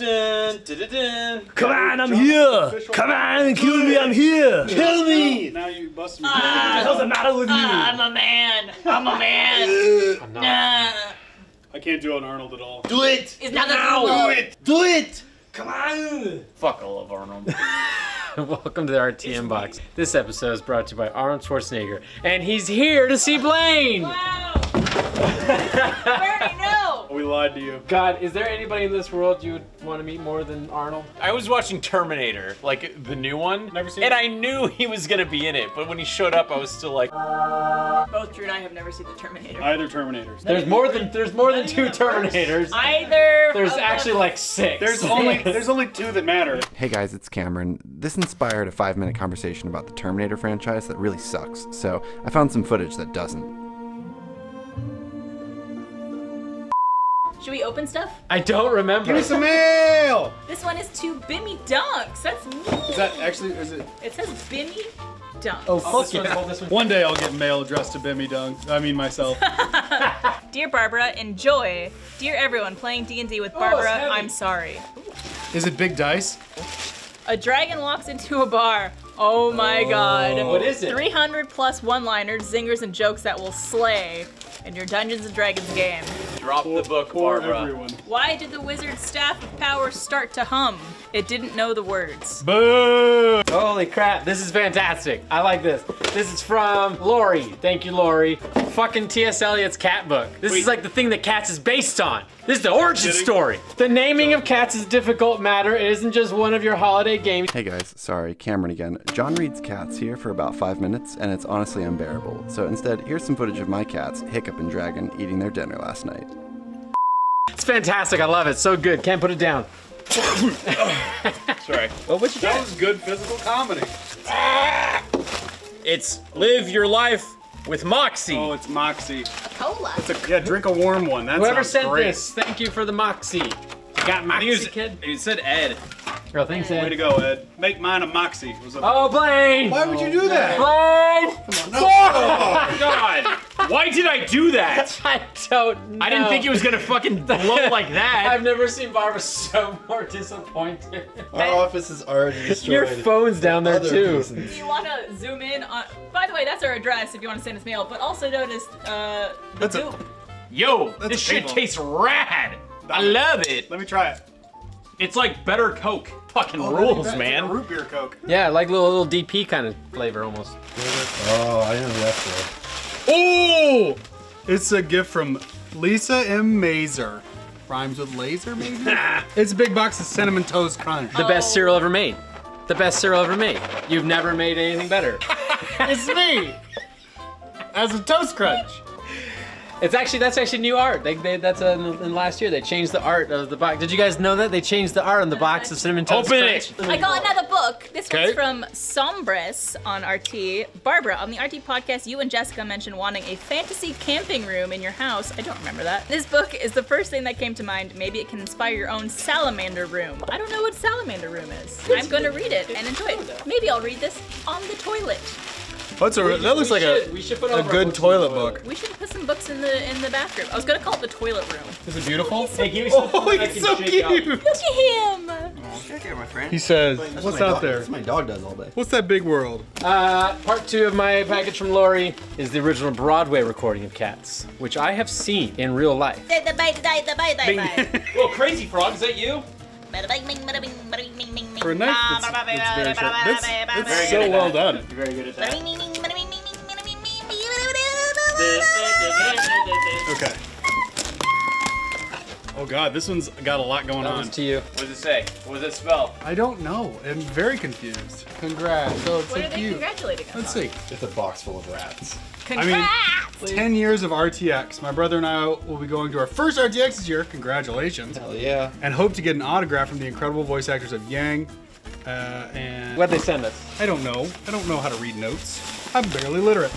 Dun, dun, dun, dun. Come on, I'm here. Come on, kill me, I'm here. Kill me. Now you bust me. What the hell's the matter with you? Ah, I'm a man. I'm a man. Nah. I can't do an Arnold at all. Do it. It's not the Now. Do it! Do it. Come on. Fuck all of Arnold. Welcome to the RT Inbox. This episode is brought to you by Arnold Schwarzenegger, and he's here to see Blaine. Wow. Bernie, no. We lied to you. God, is there anybody in this world you would want to meet more than Arnold? I was watching Terminator, like the new one. Never seen And it. I knew he was gonna be in it, but when he showed up, I was still like, Both Drew and I have never seen the Terminator. Either Terminators. There's more than there's more than two Terminators. Either. There's actually like six. There's only there's only two that matter. Hey guys, it's Cameron. This inspired a five minute conversation about the Terminator franchise that really sucks, so I found some footage that doesn't. Should we open stuff? I don't remember. Give me some mail. This one is to Bimmy Dunks. That's me. Is that actually? Is it? It says Bimmy Dunks. oh, oh fuck yeah. This one. One day I'll get mail addressed to Bimmy Dunks. I mean myself. Dear Barbara, enjoy. Dear everyone playing D&D with oh, Barbara, heavy. I'm sorry. Is it big dice? A dragon walks into a bar. Oh my oh. god. What is it? 300 plus one-liners, zingers, and jokes that will slay in your Dungeons and Dragons game. drop the book, Barbara. everyone. Why did the wizard's staff of power start to hum? It didn't know the words. Boo! Holy crap, this is fantastic. I like this. This is from Lori. Thank you, Lori. Fucking T.S. Eliot's cat book. This is like the thing that Cats is based on. This is the origin Kidding? story. The naming of cats is a difficult matter. It isn't just one of your holiday games. Hey guys, sorry, Cameron again. John reads cats here for about five minutes, and it's honestly unbearable. So instead, here's some footage of my cats, Hiccup and Dragon, eating their dinner last night. It's fantastic. I love it. So good. Can't put it down. Sorry. Oh, what you That was good physical comedy. It's live your life with Moxie. Oh, it's Moxie. Cola. It's a, yeah, drink a warm one. That Whoever sounds sent great. this, thank you for the Moxie. You got I think it Moxie, was, kid? it said Ed. Girl, thanks, Way to go, Ed. Make mine a Moxie. It was a- Oh, Blaine! Why would you do that? Blaine! Oh God! Why did I do that? I don't know. I didn't think it was gonna fucking blow like that. I've never seen Barbara so more disappointed. Our office is already destroyed. Your phone's down there too. reasons. Do you want to zoom in on? By the way, that's our address if you want to send us mail. But also notice uh, the That's a- Yo, That's this shit tastes rad. I love it. Let me try it. It's like better Coke. Fucking Oh, rules, man. Like root beer Coke. Yeah, like little little DP kind of flavor almost. Oh, I know who that's for. Oh! It's a gift from Lisa M. Mazer. Rhymes with laser, maybe? it's a big box of Cinnamon Toast Crunch. The best Oh. cereal ever made. The best cereal ever made. You've never made anything better. it's me! As a Toast Crunch. It's actually that's actually new art. They, they that's uh, in, in last year they changed the art of the box. Did you guys know that they changed the art on the box of cinnamon toast Open Crunch? it. I got another book. This Okay. one's from Sombres on RT. Barbara, on the RT podcast, you and Jessica mentioned wanting a fantasy camping room in your house. I don't remember that. This book is the first thing that came to mind. Maybe it can inspire your own salamander room. I don't know what salamander room is. I'm going to read it and enjoy it. Maybe I'll read this on the toilet. What's a, that looks We like should- a, we should put a all of our good books in the toilet toilet. book. We should put some books in the in the bathroom. I was gonna call it the toilet room. Is it beautiful? Hey, give me some. Oh, something I he's can so shake out. cute! Look at him. Okay, my friend. He says, That's what's my out dog- there? That's my dog does all day. What's that big world? Uh, part two of my package from Lori is the original Broadway recording of Cats, which I have seen in real life. Whoa, crazy frog, is that you? For a knife, it's, it's very sharp. That's, that's so well done. Very good at that. Okay. Oh god, this one's got a lot going That on. to you. What does it say? What does it spell? I don't know. I'm very confused. Congrats. Oh, it's What so are they cute. congratulating us Let's on? see. It's a box full of rats. Congrats! 10 years of RTX. My brother and I will be going to our first RTX this year. Congratulations. Hell yeah. And hope to get an autograph from the incredible voice actors of Yang. Uh, and What'd they send us? I don't know. I don't know how to read notes. I'm barely literate.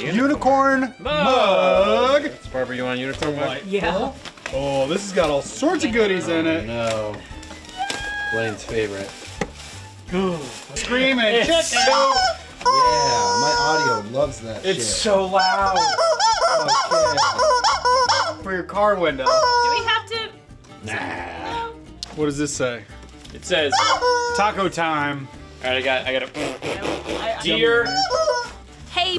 Unicorn mug. It's Barbara, you want a unicorn mug? yeah. Oh, this has got all sorts of goodies in it. No. Blaine's favorite. Screaming It's chicken. so, Yeah, my audio loves that it's shit. so loud. Okay. for your car window. Do we have to Nah. What does this say? It says Taco time. All right, I got, I got a I- dear.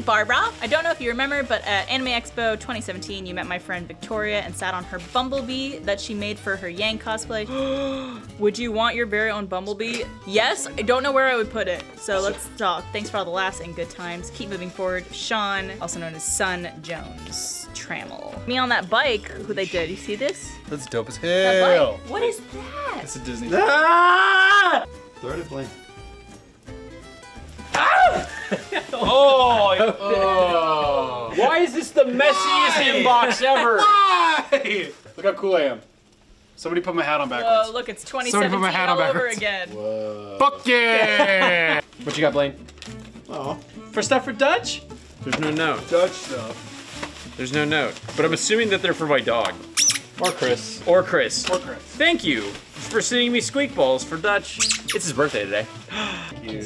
Hey, Barbara. I don't know if you remember, but at Anime Expo 2017, you met my friend Victoria and sat on her bumblebee that she made for her Yang cosplay. would you want your very own bumblebee? Yes. I don't know where I would put it. So let's talk. Thanks for all the laughs and good times. Keep moving forward. Sean, also known as Sun Jones. Trammel. Me on that bike, who they did. You see this? That's dope as That hell. bike. What is that? It's a Disney. Ah! Throw it at Blaine. The messiest inbox ever? Hey! Look how cool I am. Somebody put my hat on Whoa, backwards. look, it's Somebody 2017 put my hat on all over backwards. again. Fuck yeah! What you got, Blaine? Oh, For stuff for Dutch? There's no note. Dutch stuff. There's no note, but I'm assuming that they're for my dog Or Chris. or Chris. Or Chris. Thank you for sending me squeak balls for Dutch. It's his birthday today. Thank you.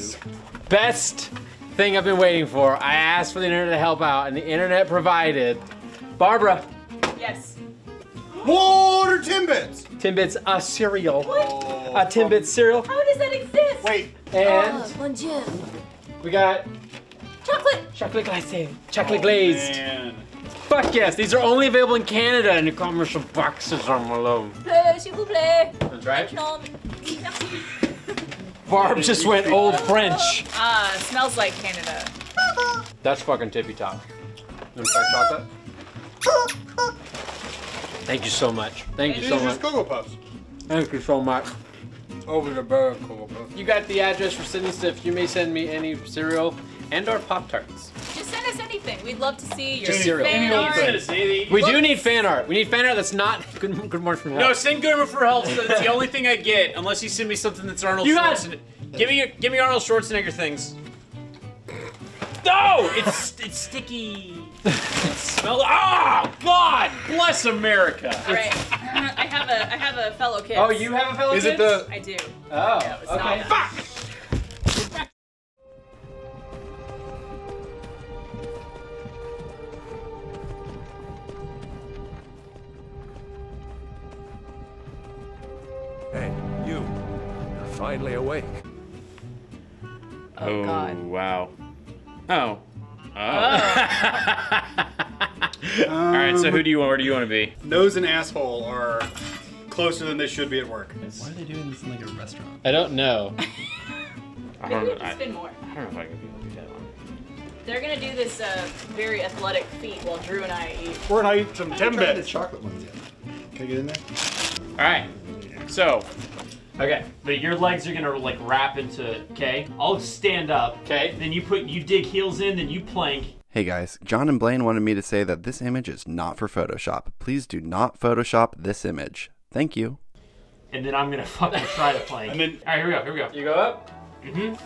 Best thing I've been waiting for. I asked for the internet to help out, and the internet provided. Barbara, Yes. Water Timbits! Timbits a cereal. Oh, A Timbits cereal. How does that exist? Wait, And oh, bonjour. we got Chocolate. chocolate glazed. Chocolate oh, glazed. man. Fuck yes, these are only available in Canada and the commercial boxes are alone. Euh, S'il vous plaît. That's right. Non. Merci. Barb just went old French. Ah, smells like Canada. That's fucking tippy top. You want to try chocolate? Thank you so much. Thank you These so are just much. Cocoa Puffs. Thank you so much. Over the barrel Cocoa Puffs. You got the address for Sydney Stiff. You may send me any cereal and or Pop Tarts. We'd love to see your Just cereal. fan art. We do need fan art. We need fan art that's not good, good morning from hell. No, send Goodman for help. So that's the only thing I get, unless you send me something that's Arnold You got- Schwarzenegger. Give me your, give me Arnold Schwarzenegger things. No, it's it's sticky. It smell. Oh God, bless America. All right. I have a I have a fellow kid. Oh, you have a fellow Is it the I do. Oh, Yeah, it's okay. not- Fuck! Oh, God. wow. Oh. Oh. All right. So who do you want? Where do you want to be? nose and asshole are closer than they should be at work? Why are they doing this in like a restaurant? I don't know. I Maybe don't we know. can I, more. I don't know if I can be able to do that one. They're gonna do this uh, very athletic feat while Drew and I eat. We're gonna eat some I haven't tried the Timbits. chocolate ones yet. Can I get in there? All right. So. Okay, but your legs are gonna like wrap into. Okay, I'll stand up. Okay. Then you put you dig heels in, then you plank. Hey guys, John and Blaine wanted me to say that this image is not for Photoshop. Please do not Photoshop this image. Thank you. and then I'm gonna fucking try to plank. And then- all right, here we go. Here we go. You go up. Mhm.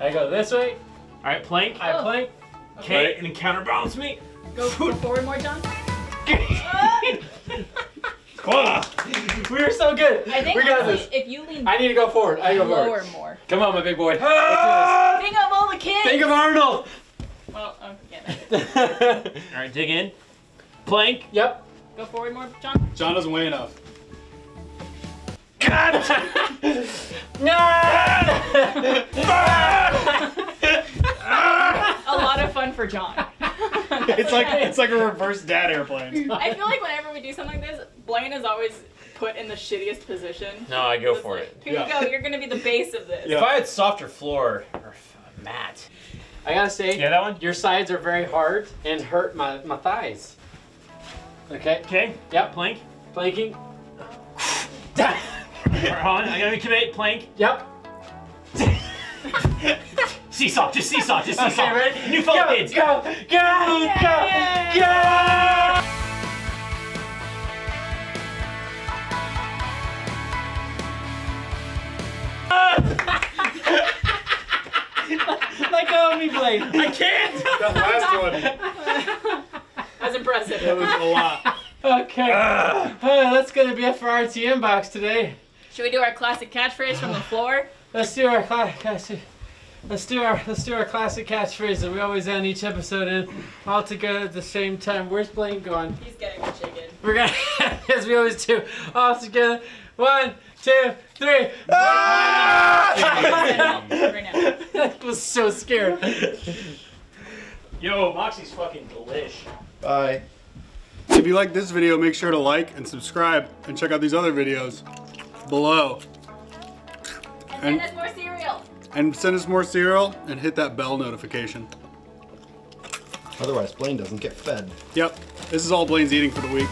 I go this way. All right, plank. I plank. Okay, and counterbalance me. Go, go forward more, John. We were so good. I think we got honestly, this. if you lean I need to go forward. I go lower forward. more. Come on, my big boy. Ah! Think of all the kids. Think of Arnold. well, okay. All right, dig in. Plank. yep. Go forward more, John. John doesn't weigh enough. God! no! A lot of fun for John. It's like it's like a reverse dad airplane. I feel like whenever we do something like this, Blaine is always put in the shittiest position. No, I go for like, it. Here you go. You're gonna be the base of this. Yeah. If I had softer floor or mat. I gotta say, Yeah, that one. your sides are very hard and hurt my, my thighs. Okay. Okay. Yep. Plank. Planking. All right, hold on. I gotta commit. Plank. Yep. Seesaw. Just seesaw. Just Okay, seesaw. ready? New fellow Go, kids. go, go, go, go! Let go of me, Blake. I can't. That last one, That's impressive. that was a lot. Okay. Uh, that's gonna be it for RT Inbox today. Should we do our classic catchphrase from the floor? Let's do our cla- let's do- our let's do our classic catchphrase that we always end each episode in all together at the same time. Where's Blaine going? He's getting the chicken. We're gonna as we always do all together One, two, three. Right now. I was so scared. Yo, Moxie's fucking delish. Bye. If you like this video, make sure to like and subscribe and check out these other videos below. And there's more cereal. And send us more cereal and hit that bell notification. Otherwise, Blaine doesn't get fed. Yep, this is all Blaine's eating for the week.